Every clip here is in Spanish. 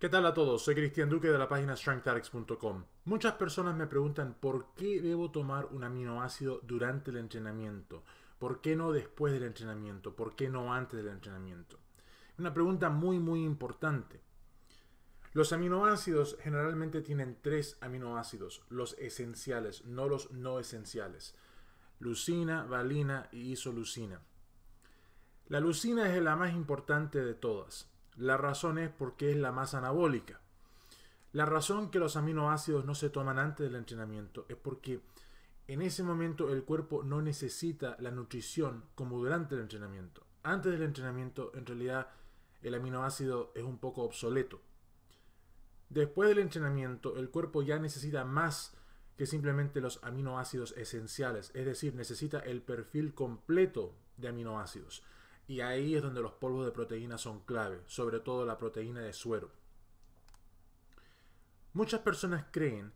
¿Qué tal a todos? Soy Cristian Duque de la página strengthaddicts.com. Muchas personas me preguntan por qué debo tomar un aminoácido durante el entrenamiento. ¿Por qué no después del entrenamiento? ¿Por qué no antes del entrenamiento? Una pregunta muy muy importante. Los aminoácidos generalmente tienen tres aminoácidos, los esenciales, no los no esenciales. Lucina, valina y isoleucina. La lucina es la más importante de todas. La razón es porque es la más anabólica. La razón que los aminoácidos no se toman antes del entrenamiento es porque en ese momento el cuerpo no necesita la nutrición como durante el entrenamiento. Antes del entrenamiento, en realidad, el aminoácido es un poco obsoleto. Después del entrenamiento, el cuerpo ya necesita más que simplemente los aminoácidos esenciales, es decir, necesita el perfil completo de aminoácidos. Y ahí es donde los polvos de proteína son clave, sobre todo la proteína de suero. Muchas personas creen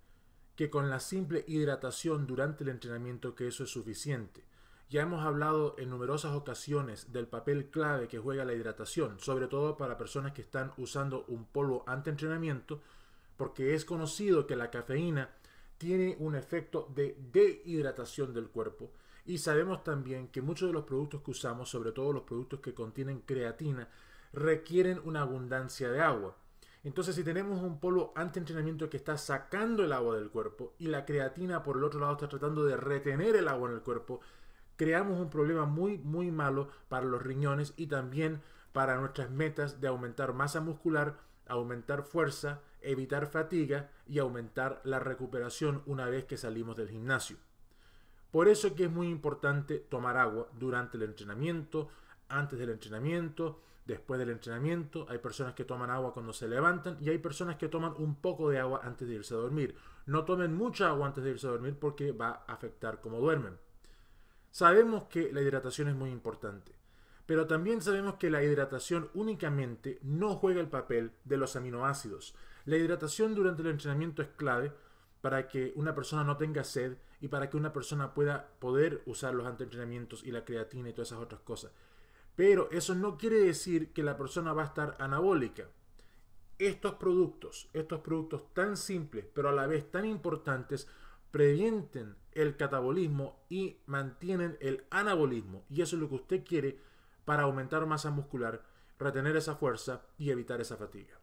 que con la simple hidratación durante el entrenamiento que eso es suficiente. Ya hemos hablado en numerosas ocasiones del papel clave que juega la hidratación, sobre todo para personas que están usando un polvo ante entrenamiento, porque es conocido que la cafeína tiene un efecto de dehidratación del cuerpo y sabemos también que muchos de los productos que usamos, sobre todo los productos que contienen creatina, requieren una abundancia de agua. Entonces, si tenemos un polvo anti-entrenamiento que está sacando el agua del cuerpo y la creatina por el otro lado está tratando de retener el agua en el cuerpo, creamos un problema muy, muy malo para los riñones y también para nuestras metas de aumentar masa muscular, aumentar fuerza, evitar fatiga y aumentar la recuperación una vez que salimos del gimnasio. Por eso que es muy importante tomar agua durante el entrenamiento, antes del entrenamiento, después del entrenamiento. Hay personas que toman agua cuando se levantan y hay personas que toman un poco de agua antes de irse a dormir. No tomen mucha agua antes de irse a dormir porque va a afectar cómo duermen. Sabemos que la hidratación es muy importante, pero también sabemos que la hidratación únicamente no juega el papel de los aminoácidos. La hidratación durante el entrenamiento es clave para que una persona no tenga sed y para que una persona pueda poder usar los antientrenamientos y la creatina y todas esas otras cosas. Pero eso no quiere decir que la persona va a estar anabólica. Estos productos, estos productos tan simples, pero a la vez tan importantes, previenten el catabolismo y mantienen el anabolismo. Y eso es lo que usted quiere para aumentar masa muscular, retener esa fuerza y evitar esa fatiga.